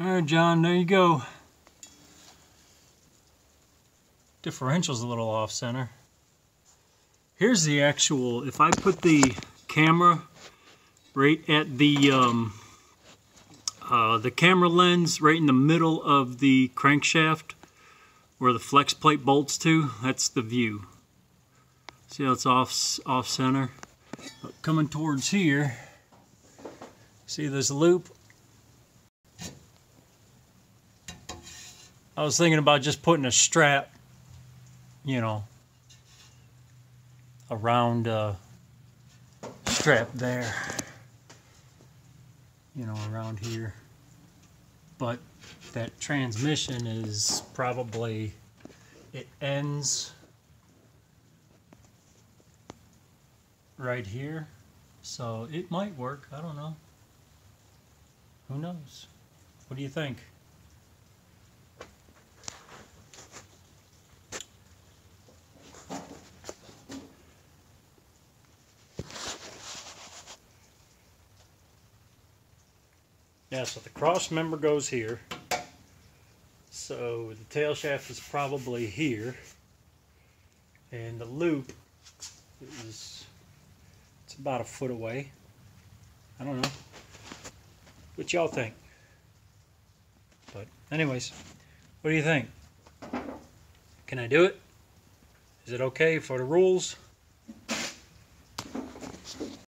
All right, John, there you go. Differential's a little off center. Here's the actual, if I put the camera right at the um, uh, the camera lens right in the middle of the crankshaft where the flex plate bolts to, that's the view. See how it's off, off center? But coming towards here, see this loop? I was thinking about just putting a strap, you know, around uh, strap there, you know, around here. But that transmission is probably, it ends right here. So it might work, I don't know. Who knows? What do you think? Yeah, so the cross member goes here. So the tail shaft is probably here. And the loop is it's about a foot away. I don't know. What y'all think? But anyways, what do you think? Can I do it? Is it okay for the rules?